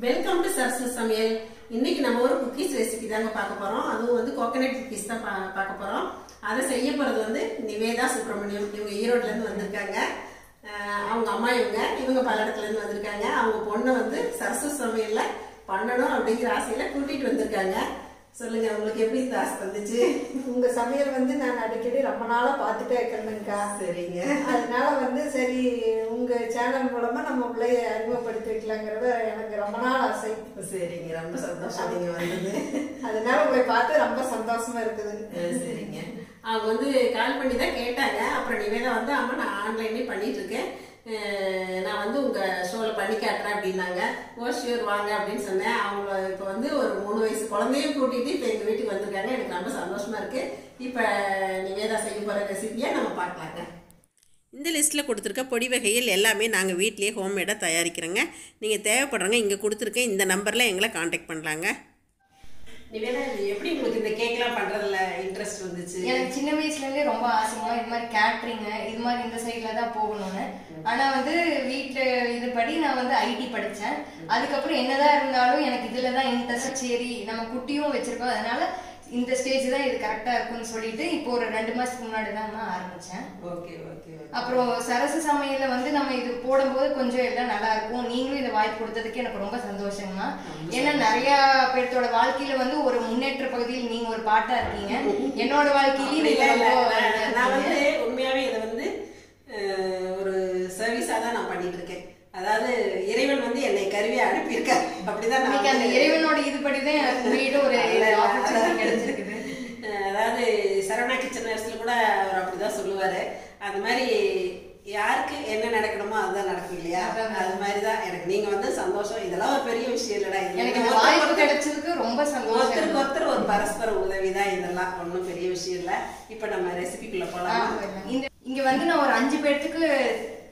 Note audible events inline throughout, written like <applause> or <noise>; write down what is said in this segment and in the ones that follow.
Welcome to Sarasu சமையல் இன்னைக்கு நம்ம ஒரு குக்கீஸ் ரெசிபி தாங்க பார்க்க போறோம். அதுவும் வந்து கோகனட் குக்கீஸ் தான் பா- பார்க்க போறோம். அதை செய்ய போறது வந்து நிவேதா சுப்பிரமணியம். இவங்க ஈரோட்ல இருந்து வந்திருக்காங்க. அவங்க அம்மா இவங்க. இவங்க பல்லடத்துல இருந்து வந்திருக்காங்க. அவங்க பொண்ணை வந்து சரசு சமையல்ல பண்ணணும் அப்படிங்கிற ஆசையில கூட்டிட்டு வந்திருக்காங்க. சொல்லுங்க உங்களுக்கு எப்படி இந்த ஆசை வந்துச்சு? உங்க சமையல் வந்து நான் அடிக்கடி ரொம்ப நாளா பார்த்துட்டே இருக்கேனுங்கக்கா சரிங்க. அதனால வந்து சரி சேனல் மூலமா நம்ம பிள்ளைய அறிமுகப்படுத்தி வைக்கலாங்கிறது எனக்கு ரொம்ப நாள் ஆசை. சரிங்க ரொம்ப <laughs> சந்தோஷம் நீங்க வந்தது. அதனால போய் பார்த்து ரொம்ப சந்தோஷமா இருக்குது. சரிங்க. அவங்க வந்து கால் பண்ணி தான் கேட்டாங்க. அப்புறம் நிவேதா வந்து அம்மா நான் ஆன்லைன்லேயே பண்ணிட்டு இருக்கேன். நான் வந்து உங்க ஷோல பண்ணி காட்டுறேன் அப்படின்னாங்க. ஓ ஷியூர் வாங்க அப்படின்னு சொன்னேன். அவங்க இப்போ வந்து ஒரு மூணு வயசு குழந்தையும் கூட்டிட்டு இப்போ எங்க வீட்டுக்கு வந்திருக்காங்க. எனக்கு ரொம்ப சந்தோஷமா இருக்கு. இப்போ நிவேதா செய்ய போற ரெசிபியை நம்ம பார்க்கலாங்க. இந்த லிஸ்ட்டில் கொடுத்துருக்க பொடி வகைகள் எல்லாமே நாங்கள் வீட்டிலேயே ஹோம்மேடாக தயாரிக்கிறோங்க. நீங்கள் தேவைப்படுறவங்க இங்கே கொடுத்துருக்க இந்த நம்பரில் எங்களை காண்டாக்ட் பண்ணலாங்க. நிவேதா எப்படி உங்களுக்கு இந்த கேக்லாம் பண்றதுல இன்ட்ரெஸ்ட் வந்துச்சு? எனக்கு சின்ன வயசுல இருந்தே ரொம்ப ஆசைமா இது மாதிரி கேட்ரிங் இது மாதிரி இந்த சைட்ல தான் போகணும்னு. ஆனா வந்து வீட்ல இது படி நான் வந்து ஐடி படிச்சேன். அதுக்கப்புறம் என்னதான் இருந்தாலும் எனக்கு இதுல தான் இன்ட்ரெஸ்ட் சரி நம்ம குட்டியும் வச்சிருக்கோம். அதனால இந்த ஸ்டேஜ் தான் இது கரெக்டா இருக்கும்னு சொல்லிட்டு இப்போ ஒரு ரெண்டு மாசத்துக்கு முன்னாடி தான் நான் ஆரம்பிச்சேன். ஓகே ஓகே அப்புறம் சரசு சமையல்ல வந்து நம்ம இது போடும்போது கொஞ்சம் எல்லாம் நல்லா இருக்கும். நீங்களும் இந்த வாய்ப்பு கொடுத்ததுக்கு எனக்கு ரொம்ப சந்தோஷமா. ஏன்னா நிறைய பேர்த்தோட வாழ்க்கையில வந்து ஒரு முன்னேற்ற பகுதியில் நீங்க ஒரு பாட்டா இருக்கீங்க. <laughs> என்னோட வாழ்க்கையிலயும் நான் வந்து உண்மையாவே இதை வந்து ஒரு சர்வீஸா தான் நான் பண்ணிட்டு இருக்கேன். அதாவது இறைவன் வந்து என்னை கருவியை அனுப்பியிருக்கார். அப்படிதான் நான் அந்த இறைவனோட இதுபடிதான் <laughs> எனக்கு உங்ககிட்ட ஒரு கிடைச்சிருக்குது. அதாவது சரவணா கிச்சன் நர்ஸ்ல கூட அவர் அப்படிதான் சொல்லுவாரு. அந்த மாதிரி யாருக்கு என்ன நடக்கணுமோ அதுதான் நடக்கும் இல்லையா. அது மாதிரிதான் எனக்கு. நீங்க வந்து சந்தோஷம். இதெல்லாம் ஒரு பெரிய விஷயம் இல்லடா. எனக்கு ஒருத்தருக்கு வாய்ப்பு கிடைச்சதுக்கு ரொம்ப ஒருத்தருக்கு சந்தோஷம் ஒருத்தர் ஒரு பரஸ்பர உதவி தான் இதெல்லாம். ஒன்றும் பெரிய விஷயம் இல்ல. இப்ப நம்ம ரெசிபிக்குள்ள போலாம். இந்த இங்க வந்து நான் ஒரு அஞ்சு பேர்த்துக்கு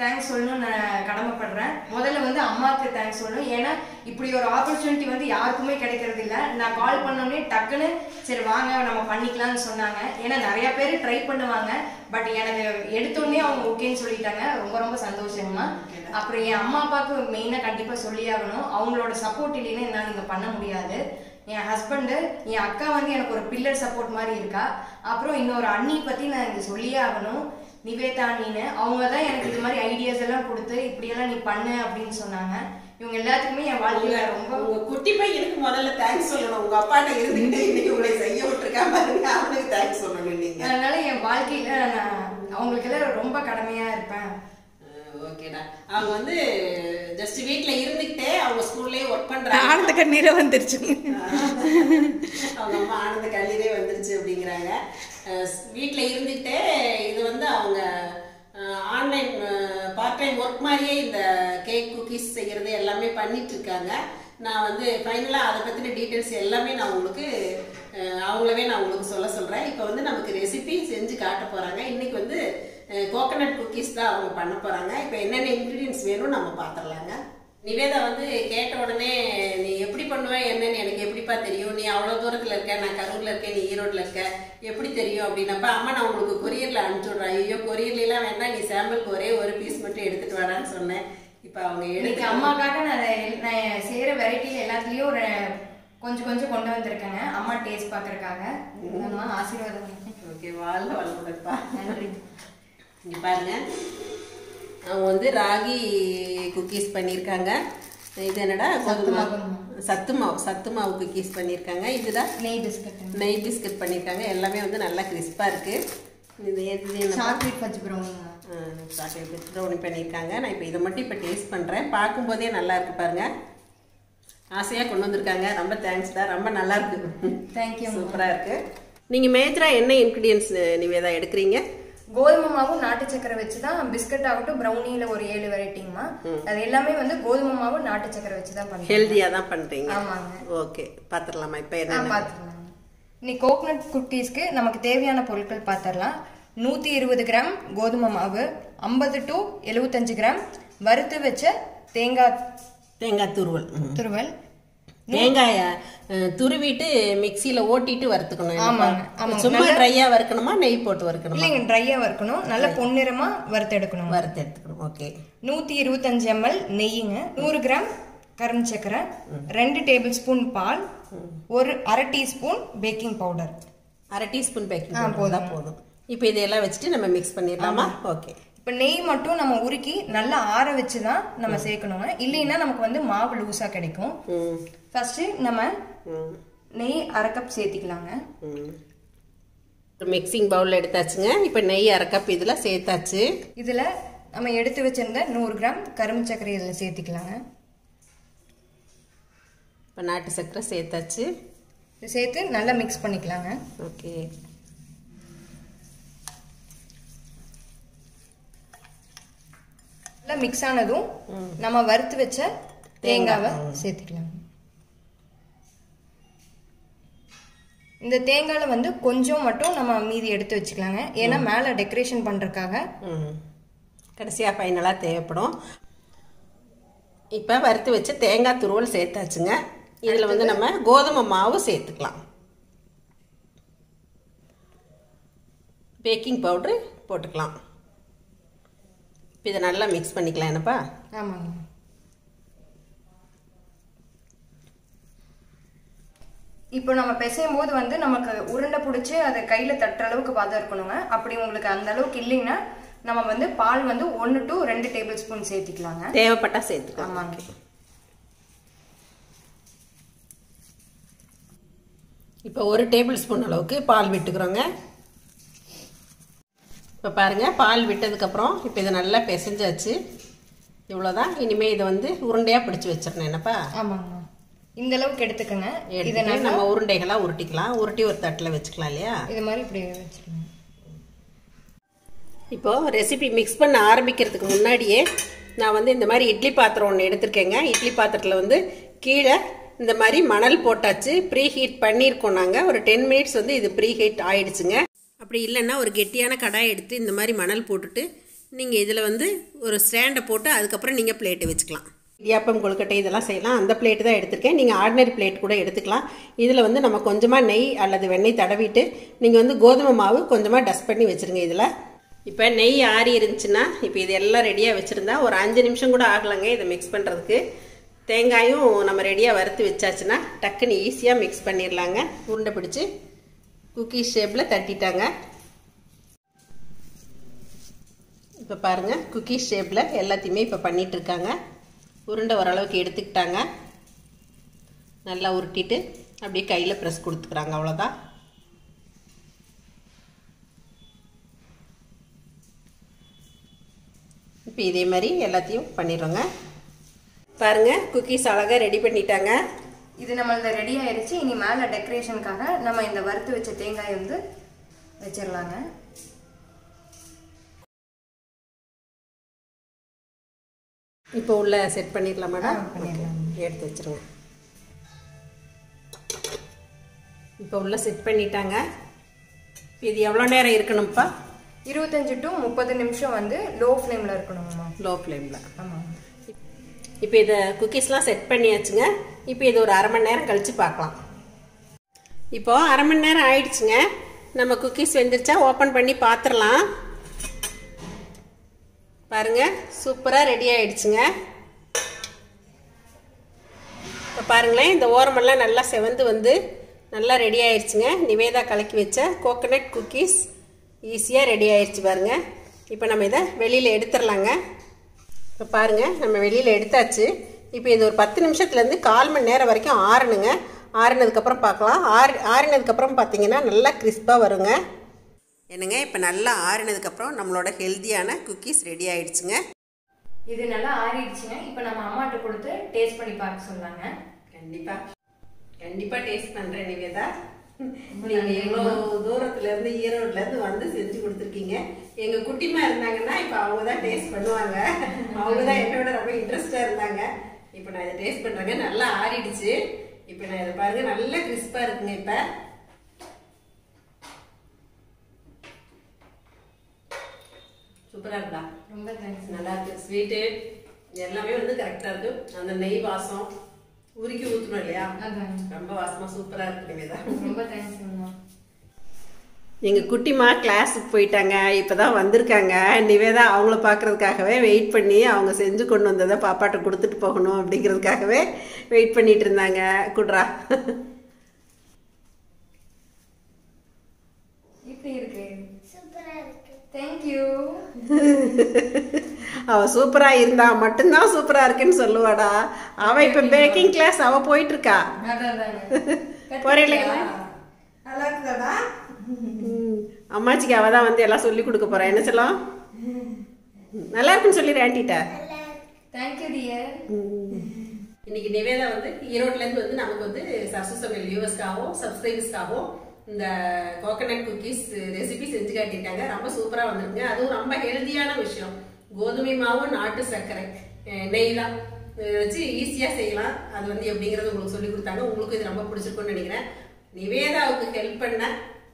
தேங்க்ஸ் சொல்லணும்னு நான் கடமைப்படுறேன். முதல்ல வந்து அம்மாவுக்கு தேங்க்ஸ் சொல்லணும். ஏன்னா இப்படி ஒரு ஆப்பர்ச்சுனிட்டி வந்து யாருக்குமே கிடைக்கிறது இல்லை நான் கால் பண்ணோடனே டக்குன்னு சரி வாங்க நம்ம பண்ணிக்கலாம்னு சொன்னாங்க. ஏன்னா நிறைய பேர் ட்ரை பண்ணுவாங்க. பட் எனக்கு எடுத்தோடனே அவங்க ஓகேன்னு சொல்லிட்டாங்க. ரொம்ப ரொம்ப சந்தோஷமா அப்புறம் என் அம்மா அப்பாவுக்கு மெயினாக கண்டிப்பாக சொல்லி ஆகணும். அவங்களோட சப்போர்ட் இல்லைன்னா என்னால் இங்கே பண்ண முடியாது. என் ஹஸ்பண்டு என் அக்கா வந்து எனக்கு ஒரு பில்லர் சப்போர்ட் மாதிரி இருக்கா. அப்புறம் இன்னொரு அண்ணி பத்தி நான் இங்கே சொல்லியே ஆகணும். நிவேதா அண்ணின்னு அவங்க தான் எனக்கு இது மாதிரி ஐடியாஸ் எல்லாம் கொடுத்து இப்படியெல்லாம் நீ பண்ணு அப்படின்னு சொன்னாங்க. இவங்க எல்லாத்துக்குமே என் வாழ்க்கையில ரொம்ப உங்க குட்டி பையனுக்கு முதல்ல தேங்க்ஸ் சொல்லணும்? உங்க அப்பாட்ட இருந்துகிட்டு இன்னைக்கு உங்களை செய்ய விட்டுருக்கா பாருங்க. அவனுக்கு தேங்க்ஸ் சொல்லணும் நீங்க. அதனால என் வாழ்க்கையில நான் அவங்களுக்கெல்லாம் ரொம்ப கடமையா இருப்பேன். ஓகேடா அவங்க வந்து ஜஸ்ட் வீட்ல இருந்துகிட்டே அவங்க ஸ்கூல்லயே ஒர்க் பண்றாங்க. ஆனந்த கண்ணீரை வந்துருச்சு. அவங்க அம்மா ஆனந்த கல்லீரே வந்துருச்சு அப்படிங்கிறாங்க. வீட்ல இருந்துகிட்டே இது வந்து அவங்க ஆன்லைன் பார்ட் டைம் ஒர்க் மாதிரியே இந்த கேக் குக்கீஸ் செய்யறது எல்லாமே பண்ணிட்டு இருக்காங்க நான் வந்து ஃபைனலாக அதை பற்றின டீட்டெயில்ஸ் எல்லாமே நான் உங்களுக்கு அவங்களவே நான் உங்களுக்கு சொல்ல சொல்கிறேன் இப்போ வந்து நமக்கு ரெசிபி செஞ்சு காட்ட போகிறாங்க இன்னைக்கு வந்து கோகனட் குக்கீஸ் தான் அவங்க பண்ண போகிறாங்க இப்போ என்னென்ன இன்க்ரீடியன்ஸ் வேணும் நம்ம பார்த்துடலாங்க நிவேதா வந்து கேட்ட உடனே நீ எப்படி பண்ணுவ? என்னன்னு எனக்கு எப்படிப்பா தெரியும்? நீ அவ்வளோ தூரத்தில் இருக்க நான் கரூரில் இருக்கேன் நீ ஈரோட்டில் இருக்க. எப்படி தெரியும்? அப்படின்னப்ப அம்மா நான் உங்களுக்கு கொரியரில் அனுப்பிச்சி விட்றேன் ஐயோ கொரியர்லாம் வேண்டாம். நீ சாம்பிளுக்கு ஒரே ஒரு பீஸ் மட்டும் எடுத்துட்டு வாடான்னு சொன்னேன். இப்போ அவங்க எடுத்து அம்மாக்காக நான் நான் செய்யற வெரைட்டில எல்லாத்துலயும் ஒரு கொஞ்சம் கொஞ்சம் கொண்டு வந்திருக்கேங்க. அம்மா டேஸ்ட் பாக்குறதுக்காக. அம்மா ஆசீர்வாதம். ஓகே வாழ்க வளமுடன்ப்பா நன்றி. இங்க பாருங்க. அவங்க வந்து ராகி குக்கீஸ் பண்ணியிருக்காங்க இது என்னடா? கோதுமை. சத்து மாவு சத்து மாவு குக்கீஸ் பண்ணியிருக்காங்க இதுதான் நெய் பிஸ்கட். நெய் பிஸ்கட் பண்ணியிருக்காங்க எல்லாமே வந்து நல்லா கிறிஸ்பாக இருக்கு. இது எது சாக்லேட் பஜ்ஜி ப்ரௌனிங்க சாக்லேட் ப்ரௌனி பண்ணியிருக்காங்க நான் இப்போ இதை மட்டும் இப்போ டேஸ்ட் பண்ணுறேன் பார்க்கும்போதே நல்லா இருக்கு பாருங்க. ஆசையாக கொண்டு வந்திருக்காங்க. ரொம்ப தேங்க்ஸ் தான் ரொம்ப நல்லா இருக்கு. தேங்க்யூ சூப்பராக இருக்கு. நீங்கள் மேஜராக என்ன இன்க்ரீடியன்ஸ் நிவேதா எடுக்கிறீங்க? கோதுமை மாவும் நாட்டு சக்கரை வச்சு தான் பிஸ்கட் ஆகட்டும் ப்ரௌனில ஒரு ஏழு வெரைட்டிங்கம்மா அது எல்லாமே வந்து கோதுமை மாவு நாட்டு சக்கரை வச்சு தான் பண்ணுறேன் ஹெல்த்தியாக தான் பண்ணுறீங்க ஆமாங்க. ஓகே பார்த்துடலாமா இப்போ என்ன பார்த்துக்கலாம் இன்னைக்கு கோகனட் குக்கீஸ்க்கு நமக்கு தேவையான பொருட்கள் பார்த்துடலாம் நூற்றி இருபது கிராம் கோதுமை மாவு ஐம்பது டு எழுபத்தஞ்சு கிராம் வறுத்து வச்ச தேங்காய் தேங்காய் துருவல். துருவல். தேங்காயை துருவிட்டு மிக்சியில் ஓட்டிட்டு வறுத்துக்கணும் ஆமாங்க. சும்மா ட்ரையாக வறுக்கணுமா நெய் போட்டு வறுக்கணுமா? இல்லைங்க ட்ரையாக வறுக்கணும். நல்ல பொன்னிறமா வறுத்து எடுக்கணும். வறுத்து எடுத்துக்கணும் ஓகே. நூற்றி இருபத்தஞ்சு எம்எல் நெய்யுங்க. நூறு கிராம் கரும் சக்கரை ரெண்டு டேபிள் ஸ்பூன் பால் ஒரு அரை டீஸ்பூன் பேக்கிங் பவுடர். அரை டீஸ்பூன் பேக்கிங் தான் போதும். இப்போ இதெல்லாம் வச்சுட்டு நம்ம மிக்ஸ் பண்ணிடலாமா? ஓகே. இப்போ நெய் மட்டும் நம்ம உருக்கி நல்லா ஆற வச்சு தான் நம்ம சேர்க்கணுங்க. இல்லைன்னா நமக்கு வந்து மாவு லூஸாக கிடைக்கும். ம் ஃபர்ஸ்ட் நம்ம நெய் அரை கப் சேர்த்திக்கலாங்க. மிக்சிங் பவுல் எடுத்தாச்சுங்க. இப்போ நெய் அரை கப் இதில் சேர்த்தாச்சு. இதில் நம்ம எடுத்து வச்சிருந்த நூறு கிராம் கரும்பு சர்க்கரை இதில் சேர்த்திக்கலாங்க. இப்போ நாட்டு சர்க்கரை சேர்த்தாச்சு. இதை சேர்த்து நல்லா மிக்ஸ் பண்ணிக்கலாங்க. ஓகே. நல்லா மிக்ஸ் ஆனதும் நம்ம வறுத்து வச்ச தேங்காவை சேர்த்துக்கலாம். இந்த தேங்காயில் வந்து கொஞ்சம் மட்டும் நம்ம மீதி எடுத்து வச்சுக்கலாங்க. ஏன்னா மேலே டெக்கரேஷன் பண்ணுறதுக்காக ம். கடைசியாக ஃபைனலாக தேவைப்படும். இப்போ வறுத்து வச்ச தேங்காய் துருவல் சேர்த்தாச்சுங்க. இதில் வந்து நம்ம கோதுமை மாவு சேர்த்துக்கலாம். பேக்கிங் பவுட்ரு போட்டுக்கலாம். இப்போ இதை நல்லா மிக்ஸ் பண்ணிக்கலாம் என்னப்பா ஆமாங்க. இப்போ நம்ம பிசையும் போது வந்து நமக்கு உருண்டை பிடிச்சி அதை கையில் தட்டுற அளவுக்கு பதம் இருக்கணுங்க. அப்படி உங்களுக்கு அந்த அளவுக்கு இல்லைங்கன்னா நம்ம வந்து பால் வந்து ஒன்று டு ரெண்டு டேபிள் ஸ்பூன் சேர்த்திக்கலாங்க. தேவைப்பட்டா சேர்த்துக்கலாம். ஆமாங்க. இப்போ ஒரு டேபிள் ஸ்பூன் அளவுக்கு பால் விட்டுக்கிறோங்க. இப்போ பாருங்கள் பால் விட்டதுக்கப்புறம் இப்போ இதை நல்லா பிசைஞ்சாச்சு. இவ்வளோதான் இனிமேல் இதை வந்து உருண்டையாக பிடிச்சி வச்சிடணும். என்னப்பா? ஆமாங்க. இந்த அளவுக்கு எடுத்துக்கோங்க. இதை நம்ம உருண்டைகளாக உருட்டிக்கலாம். உருட்டி ஒரு தட்டில் வச்சுக்கலாம் இல்லையா? இது மாதிரி இப்படி வச்சுக்கணும் இப்போ ரெசிபி மிக்ஸ் பண்ண ஆரம்பிக்கிறதுக்கு முன்னாடியே நான் வந்து இந்த மாதிரி இட்லி பாத்திரம் ஒன்று எடுத்திருக்கேங்க. இட்லி பாத்திரத்தில் வந்து கீழே இந்த மாதிரி மணல் போட்டாச்சு. ப்ரீ ஹீட் பண்ணியிருக்கோம் நாங்கள் ஒரு டென் மினிட்ஸ் வந்து இது ப்ரீ ஹீட் ஆயிடுச்சுங்க. அப்படி இல்லைன்னா ஒரு கெட்டியான கடாய் எடுத்து இந்த மாதிரி மணல் போட்டுட்டு நீங்கள் இதில் வந்து ஒரு ஸ்டாண்டை போட்டு அதுக்கப்புறம் நீங்கள் பிளேட்டை வச்சுக்கலாம். இடியாப்பம் கொழுக்கட்டை இதெல்லாம் செய்யலாம். அந்த பிளேட்டு தான் எடுத்திருக்கேன். நீங்கள் ஆர்டினரி பிளேட் கூட எடுத்துக்கலாம். இதில் வந்து நம்ம கொஞ்சமாக நெய் அல்லது வெண்ணெய் தடவிட்டு நீங்கள் வந்து கோதுமை மாவு கொஞ்சமாக டஸ்ட் பண்ணி வச்சுருங்க இதில். இப்போ நெய் ஆறி இருந்துச்சுன்னா இப்போ இது எல்லாம் ரெடியாக வச்சுருந்தா ஒரு அஞ்சு நிமிஷம் கூட ஆகலைங்க இதை மிக்ஸ் பண்ணுறதுக்கு தேங்காயும் நம்ம ரெடியாக வறுத்து வச்சாச்சுன்னா டக்குன்னு ஈஸியாக மிக்ஸ் பண்ணிடலாங்க உருண்டை பிடிச்சி குக்கீஸ் ஷேப்பில் தட்டிட்டாங்க. இப்போ பாருங்கள் குக்கீஸ் ஷேப்பில் எல்லாத்தையுமே இப்போ பண்ணிகிட்ருக்காங்க உருண்டை ஓரளவுக்கு எடுத்துக்கிட்டாங்க. நல்லா உருட்டிட்டு அப்படியே கையில் ப்ரெஸ் கொடுத்துக்குறாங்க அவ்வளோதான் இப்போ இதே மாதிரி எல்லாத்தையும் பண்ணிடுறோங்க. பாருங்கள் குக்கீஸ் அழகாக ரெடி பண்ணிட்டாங்க. இது நம்மளது ரெடி ஆயிடுச்சு இனி மேலே டெக்கரேஷனுக்காக நம்ம இந்த வறுத்து வச்ச தேங்காயை வந்து வச்சிடலாங்க இப்போ உள்ள செட் பண்ணிடலாம் மேடம் எடுத்து வச்சிருங்க இப்போ உள்ள செட் பண்ணிட்டாங்க. இது எவ்வளோ நேரம் இருக்கணும்ப்பா? இருபத்தஞ்சு டு முப்பது நிமிஷம் வந்து லோ ஃப்ளேமில் இருக்கணுங்கம்மா லோ. ஃப்ளேமில் ஆமாம் இப்போ இதை குக்கீஸ்லாம் செட் பண்ணியாச்சுங்க. இப்போ இது ஒரு அரை மணி நேரம் கழித்து பார்க்கலாம். இப்போ அரை மணி நேரம் ஆயிடுச்சுங்க. நம்ம குக்கீஸ் வெந்துருச்சா ஓப்பன் பண்ணி பார்த்துடலாம். பாருங்க சூப்பராக ரெடி ஆயிடுச்சுங்க. இப்போ பாருங்களேன் இந்த ஓரமெல்லாம் நல்லா செவந்து வந்து நல்லா ரெடி ஆயிடுச்சுங்க. நிவேதா கலக்கி வச்ச கோகனட் குக்கீஸ் ஈஸியாக ரெடி ஆயிடுச்சு பாருங்க. இப்போ நம்ம இதை வெளியில் எடுத்துடலாங்க இப்போ பாருங்கள் நம்ம வெளியில் எடுத்தாச்சு. இப்போ இது ஒரு பத்து நிமிஷத்துலேருந்து கால் மணி நேரம் வரைக்கும் ஆறணுங்க. ஆறுனதுக்கப்புறம் பார்க்கலாம். ஆறு ஆறினதுக்கப்புறம் பார்த்தீங்கன்னா நல்லா கிறிஸ்பாக வருங்க. என்னங்க இப்போ நல்லா ஆறினதுக்கப்புறம் நம்மளோட ஹெல்த்தியான குக்கீஸ் ரெடி ஆயிடுச்சுங்க. இது நல்லா ஆறிடுச்சுங்க. இப்போ நம்ம அம்மாட்ட கொடுத்து டேஸ்ட் பண்ணி பார்க்க சொன்னாங்க கண்டிப்பாக கண்டிப்பாக டேஸ்ட் பண்ணுறேன் நிவேதா. நீங்கள் எவ்வளோ தூரத்துலேருந்து ஈரோட்லேருந்து வந்து செஞ்சு கொடுத்துருக்கீங்க. எங்கள் குட்டிமா இருந்தாங்கன்னா இப்போ அவங்க தான் டேஸ்ட் பண்ணுவாங்க. அவங்க தான் என்னோட ரொம்ப இன்ட்ரெஸ்டாக இருந்தாங்க. இப்போ நான் இதை டேஸ்ட் பண்ணுறேங்க நல்லா ஆறிடுச்சு. இப்போ நான் இதை பாருங்க நல்லா கிறிஸ்பாக இருக்குங்க இப்போ. சூப்பராக இருக்குடா ரொம்ப தேங்க்ஸ் நல்லா இருக்கு. ஸ்வீட்டு எல்லாமே வந்து கரெக்டாக இருக்கு. அந்த நெய் வாசம் உருக்கி ஊற்றணும் இல்லையா? ரொம்ப வாசமா சூப்பரா இருக்கு நிவேதா. ரொம்ப தேங்க்ஸ் எங்கள் குட்டிமா கிளாஸுக்கு போயிட்டாங்க. இப்போ தான் வந்திருக்காங்க. நிவேதா அவங்கள பார்க்கறதுக்காகவே வெயிட் பண்ணி அவங்க செஞ்சு கொண்டு வந்ததை பாப்பாட்ட கொடுத்துட்டு போகணும் அப்படிங்கிறதுக்காகவே வெயிட் பண்ணிட்டு இருந்தாங்க. குட்ரா இப்படி இருக்கு சூப்பரா இருக்கு தேங்க்யூ <laughs> அவ சூப்பராக இருந்தா மட்டும்தான் சூப்பராக இருக்குன்னு சொல்லுவாடா. அவள் இப்போ பேக்கிங் கிளாஸ் அவள் போயிட்டு இருக்கா போறீங்களா நல்லா அம்மாச்சிக்கு அவள் தான் வந்து எல்லாம் சொல்லி கொடுக்க போறா என்ன சொல்லும் நல்லா இருக்குன்னு சொல்லிடு ஆண்டிட்ட தேங்க்யூ டியர் இன்னைக்கு நிவேதா வந்து ஈரோட்ல இருந்து வந்து நமக்கு வந்து சரசு சமையல் வியூவர்ஸ்க்காகவும் சப்ஸ்கிரைபர்ஸ்க்காகவும் இந்த கோகனட் குக்கீஸ் ரெசிபி செஞ்சு காட்டியிருக்காங்க. ரொம்ப சூப்பரா வந்திருங்க அதுவும் ரொம்ப ஹெல்தியான விஷயம். கோதுமை மாவு நாட்டு சர்க்கரை அஹ் நெய் தான் வச்சு ஈஸியா செய்யலாம். அது வந்து எப்படிங்கறது உங்களுக்கு சொல்லி கொடுத்தாங்க. உங்களுக்கு இது ரொம்ப பிடிச்சிருக்கும்னு நினைக்கிறேன். நிவேதாவுக்கு ஹெல்ப் பண்ண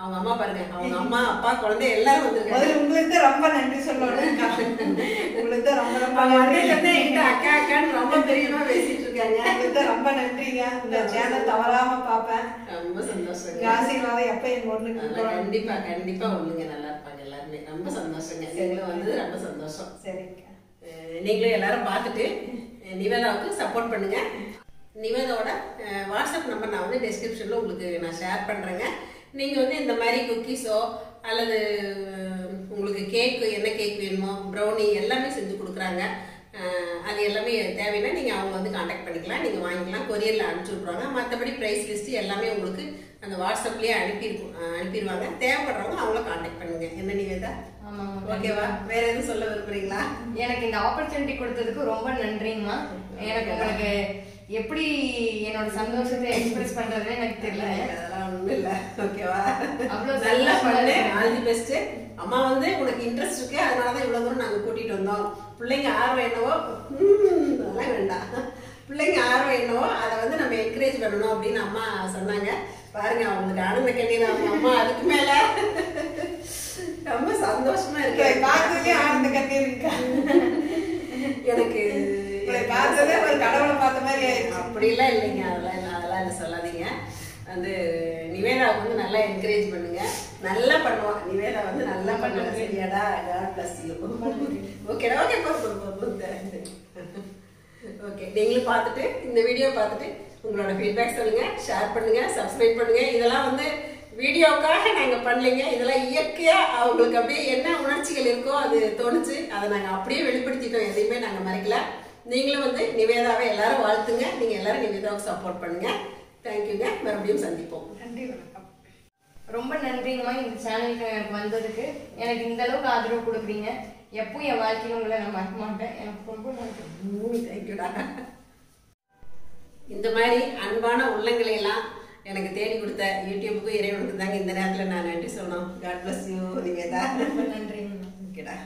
அவங்க அம்மா பாருங்க அவங்க அம்மா <laughs> அப்பா குழந்தை எல்லாரும் வந்திருக்காங்க. உங்களுக்கு ரொம்ப நன்றி சொல்லணும். <laughs> உங்களுக்கு ரொம்ப ரொம்ப நன்றி. என்கிட்ட அக்கா அக்கான்னு ரொம்ப பெரியமா பேசிட்டு இருக்காங்க. உங்களுக்கு ரொம்ப நன்றிங்க. இந்த சேனல் தவறாம பார்ப்பேன். ரொம்ப உங்க ஆசீர்வாதம் எப்ப அதெல்லாம் கொடுக்கணும். கண்டிப்பா கண்டிப்பா ஒண்ணுங்க நல்லா இருப்பாங்க எல்லாருமே. ரொம்ப சந்தோஷங்க. நீங்களும் வந்தது ரொம்ப சந்தோஷம். சரிங்க. நீங்களும் எல்லாரும் பார்த்துட்டு நிவேதாவுக்கு சப்போர்ட் பண்ணுங்க. நிவேதாவோட வாட்ஸ்அப் நம்பர் நான் வந்து டிஸ்கிரிப்ஷன்ல உங்களுக்கு நான் ஷேர் பண்றேங்க. நீங்க வந்து இந்த மாதிரி குக்கீஸோ அல்லது உங்களுக்கு கேக் என்ன கேக் வேணுமோ ப்ரௌனி எல்லாமே செஞ்சு கொடுக்குறாங்க. அது எல்லாமே தேவைன்னா நீங்க அவங்க வந்து காண்டாக்ட் பண்ணிக்கலாம். நீங்க வாங்கிக்கலாம். கொரியர்ல அனுப்பிச்சு விட்ருவாங்க மற்றபடி ப்ரைஸ் லிஸ்ட் எல்லாமே உங்களுக்கு அந்த வாட்ஸ்அப்லயே அனுப்பியிருக்கும் அஹ், அனுப்பிடுவாங்க தேவைப்படுறவங்க அவங்கள காண்டாக்ட் பண்ணுங்க. என்ன நிவேதா? ஓகேவா வேற எதுவும் சொல்ல விரும்புறீங்களா? எனக்கு இந்த ஆப்பர்ச்சுனிட்டி கொடுத்ததுக்கு ரொம்ப நன்றிங்கம்மா. எனக்கு உங்களுக்கு எப்படி என்னோட சந்தோஷத்தை எக்ஸ்பிரஸ் பண்றதுன்னு எனக்கு தெரியல. ஒண்ணும் இல்ல ஓகேவா அவ்வளவு நல்லா பண்ணு. ஆல் தி பெஸ்ட் அம்மா வந்து உனக்கு இன்ட்ரெஸ்ட் இருக்கு அதனால தான் இவ்வளவு தூரம் நாங்க கூட்டிட்டு வந்தோம். பிள்ளைங்க ஆர்வம் என்னவோ ம், அதெல்லாம் வேண்டாம் பிள்ளைங்க ஆர்வம் என்னவோ அதை வந்து நம்ம என்கரேஜ் பண்ணணும் அப்படின்னு அம்மா சொன்னாங்க. பாருங்க அவங்களுக்கு ஆனந்த கண்ணீர் அவங்க அம்மா அதுக்கு மேல ரொம்ப சந்தோஷமா இருக்கு. பார்த்ததுலயே ஆனந்த கண்ணீர் இருக்கா? எனக்கு பார்த்ததே ஒரு கடவுளை பார்த்த மாதிரி அப்படிலாம் இல்லைங்க. அதெல்லாம் அதெல்லாம் இல்லை சொல்லாதீங்க. வந்து நிவேதாவுக்கு வந்து நல்லா என்கரேஜ் பண்ணுங்க. நல்லா பண்ணுவா. நிவேதா வந்து நல்லா பண்ணுவா சரியாடா? காட் பிளஸ் யூ ஓகேடா ஓகே ஓகே நீங்களும் பார்த்துட்டு இந்த வீடியோ பார்த்துட்டு உங்களோட ஃபீட்பேக் சொல்லுங்க ஷேர் பண்ணுங்க சப்ஸ்கிரைப் பண்ணுங்க. இதெல்லாம் வந்து வீடியோக்காக நாங்கள் பண்ணலைங்க. இதெல்லாம் இயற்கையாக அவங்களுக்கு அப்படியே என்ன உணர்ச்சிகள் இருக்கோ அது தோணுச்சு. அதை நாங்கள் அப்படியே வெளிப்படுத்திட்டோம். எதையுமே நாங்கள் மறைக்கல. நீங்களும் வந்து நிவேதாவை எல்லாரும் வாழ்த்துங்க. நீங்கள் எல்லாரும் நிவேதாவுக்கு சப்போர்ட் பண்ணுங்க. தேங்க்யூங்க மறுபடியும் சந்திப்போம். நன்றி ரொம்ப நன்றிங்கம்மா இந்த சேனலுக்கு வந்ததுக்கு. எனக்கு இந்த அளவுக்கு ஆதரவு கொடுக்குறீங்க. எப்பவும் என் வாழ்க்கையில உங்களை நான் மறக்க மாட்டேன். எனக்கு ரொம்ப நன்றி. தேங்க்யூடா இந்த மாதிரி அன்பான உள்ளங்களை எல்லாம் எனக்கு தேடி கொடுத்த யூடியூபுக்கும் இறைவனுக்கு தாங்க இந்த நேரத்தில் நான் நன்றி சொல்லணும். God bless you Nivetha. ரொம்ப நன்றிங்கம்மா ஓகேடா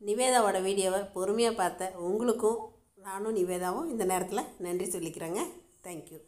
நிவேதாவோட வீடியோவை பொறுமையாக பார்த்த உங்களுக்கும் நானும் நிவேதாவும் இந்த நேரத்தில் நன்றி சொல்லிக்கிறேங்க. தேங்க்யூ